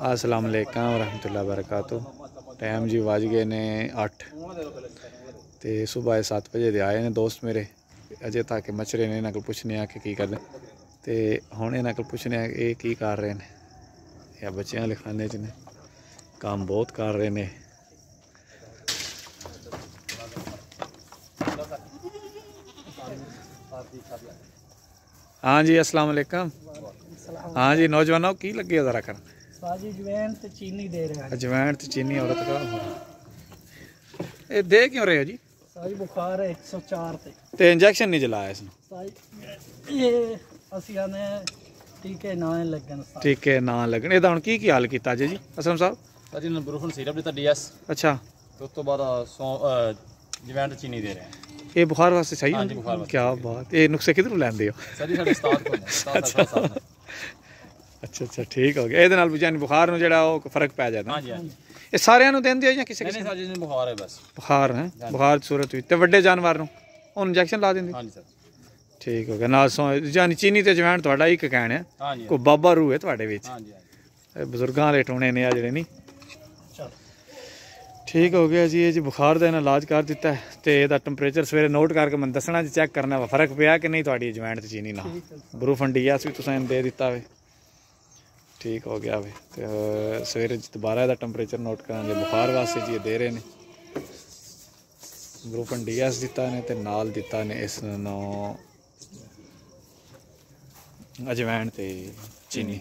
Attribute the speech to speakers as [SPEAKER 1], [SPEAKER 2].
[SPEAKER 1] ਅਸਲਾਮ ਅਲੈਕਮ ਰਹਿਮਤੁਲਲਾਹ ਬਰਕਾਤੋ time ਜੀ ਵੱਜ ਗਏ ਨੇ 8 ਤੇ ਸਵੇਰੇ 7 ਵਜੇ ਦੇ ਆਏ ਨੇ ਦੋਸਤ ਮੇਰੇ। ਅਜੇ ਤੱਕ ਮਚਰੇ ਨੇ, ਇਹਨਾਂ ਕੋਲ ਪੁੱਛਨੇ ਆ ਕਿ ਕੀ ਕਰਦੇ ਤੇ ਹੁਣ ਇਹਨਾਂ ਕੋਲ ਪੁੱਛਨੇ ਆ ਇਹ ਕੀ ਕਰ ਰਹੇ ਨੇ। ਇਹ ਬੱਚਿਆਂ ਲਿਖਾਣੇ ਚ ਨੇ। ਕੰਮ ਬਹੁਤ ਕਰ ਰਹੇ ਨੇ। ਹਾਂਜੀ जी अस्सलाम वालेकुम हाँ ਕੀ नौजवानों की लगी है
[SPEAKER 2] ਬਾਜੀ ਜਵੈਨ ਤੇ ਚੀਨੀ ਦੇ ਰਿਹਾ
[SPEAKER 1] ਅਜਵਾਇਣ ਤੇ ਚੀਨੀ ਔਰਤ ਦਾ ਇਹ ਦੇ ਕਿਉਂ ਰਹੇ ਹੋ ਜੀ?
[SPEAKER 2] ਸਾਈ ਬੁਖਾਰ ਹੈ 104 ਤੇ।
[SPEAKER 1] ਤੇ ਇੰਜੈਕਸ਼ਨ ਨਹੀਂ ਜਲਾਇਆ ਇਸ ਨੂੰ?
[SPEAKER 2] ਸਾਈ ਇਹ ਅਸੀਂ ਆਨੇ ਟੀਕੇ ਨਾ ਲੱਗਣ ਸਾਈ।
[SPEAKER 1] ਠੀਕ ਹੈ ਨਾ ਲੱਗਣ। ਇਹਦਾ ਹੁਣ ਕੀ ਕੀ ਹਾਲ ਕੀਤਾ ਜੀ ਜੀ? ਅਸਲਮ ਸਾਹਿਬ?
[SPEAKER 3] ਸਾਡੀ ਨੂੰ ਬਰੂਫਨ ਸੀਰਪ ਦਿੱਤਾ ਡੀਐਸ।
[SPEAKER 1] ਅੱਛਾ।
[SPEAKER 3] ਤੇ ਉਸ ਤੋਂ ਬਾਅਦ ਸੌ- ਅਹ, ਜਵੈਨ ਤੇ ਚੀਨੀ ਦੇ ਰਹੇ ਹਾਂ
[SPEAKER 1] ਇਹ ਬੁਖਾਰ ਵਾਸਤੇ ਸਹੀ
[SPEAKER 3] ਹਾਂਜੀ, ਬੁਖਾਰ ਵਾਸਤੇ
[SPEAKER 1] ਕੀ ਬਾਤ। ਇਹ ਨੁਕਸੇ ਕਿਧਰੋਂ ਲੈਂਦੇ ਹੋ?
[SPEAKER 3] ਸਾਡੀ ਸਾਡੇ ਉਸਤਾਦ ਕੋਲ ਨੇ, ਉਸਤਾਦ ਸਾਡੇ ਕੋਲ ਸਾਥ ਨੇ।
[SPEAKER 1] ਅੱਛਾ ਅੱਛਾ ਠੀਕ ਹੋ ਗਿਆ। ਇਹਦੇ ਨਾਲ ਜਾਨੀ ਬੁਖਾਰ ਨੂੰ ਜਿਹੜਾ ਉਹ ਫ਼ਰਕ ਪੈ ਜਾਂਦਾ।
[SPEAKER 3] ਹਾਂਜੀ ਹਾਂਜੀ।
[SPEAKER 1] ਇਹ ਸਾਰਿਆਂ ਨੂੰ ਦਿੰਦੇ ਹੋ ਜਾਂ ਕਿਸੇ ਕਿਸੇ
[SPEAKER 3] ਨਹੀਂ ਸਰ ਜੀ ਨੂੰ ਬੁਖਾਰ ਹੈ ਬਸ।
[SPEAKER 1] ਬੁਖਾਰ ਹੈ ਬੁਖਾਰ ਦੀ ਸੂਰਤ ਵਿੱਚ ਤੇ ਵੱਡੇ ਜਾਨਵਰ ਨੂੰ? ਉਹ ਇੰਜੈਕਸ਼ਨ ਲਾ ਦਿੰਦੇ?
[SPEAKER 3] ਹਾਂਜੀ ਸਰ।
[SPEAKER 1] ਠੀਕ ਹੋ ਗਿਆ। ਨਾਲ ਸੌ ਜਾਨੀ ਚੀਨੀ ਤੇ ਜਵੈਣ ਤੁਹਾਡਾ ਇੱਕ ਕਹਿਣ ਹੈ। ਕੋਈ ਬਾਬਾ ਰੂ ਹੈ ਤੁਹਾਡੇ ਵਿੱਚ।
[SPEAKER 3] ਹਾਂਜੀ ਹਾਂਜੀ।
[SPEAKER 1] ਇਹ ਬਜ਼ੁਰਗਾਂ ਵਾਲੇ ਟੋਣੇ ਨੇ ਆ ਜਿਹੜੇ ਨਹੀਂ ਠੀਕ ਹੋ ਗਿਆ ਜੀ ਇਹ ਜੀ ਬੁਖਾਰ ਦਾ ਇਹਨਾਂ ਇਲਾਜ ਕਰ ਦਿੱਤਾ ਤੇ ਇਹਦਾ ਟੈਂਪਰੇਚਰ ਸਵੇਰੇ ਨੋਟ ਕਰਕੇ ਮੈਨੂੰ ਦੱਸਣਾ ਜੀ ਚੈੱਕ ਕਰਨਾ ਵਾ ਫ਼ਰਕ ਪਿਆ ਕਿ ਨਹੀਂ ਤੁਹਾਡੀ ਜਵੈਂਟ ਤੇ ਚੀਨੀ ਨਾਲ? ਬਰੂਫਨ ਡੀਐਸ ਵੀ ਤੁਸੀਂ ਇਹਨੂੰ ਦੇ ਦਿੱਤਾ ਵੇ। ਠੀਕ ਹੋ ਗਿਆ ਵੇ। ਤੇ ਸਵੇਰੇ ਦੁਬਾਰਾ ਇਹਦਾ ਟੈਂਪਰੇਚਰ ਨੋਟ ਕਰਾਂਗੇ। ਬੁਖਾਰ ਵਾਸਤੇ ਜੀ ਦੇ ਰਹੇ ਨੇ। ਗਰੂਪਨ ਡੀਐਸ ਦਿੱਤਾ ਨੇ ਤੇ ਨਾਲ ਦਿੱਤਾ ਨੇ ਇਸ ਨੂੰ। ਅਜਵਾਇਣ ਤੇ ਚੀਨੀ।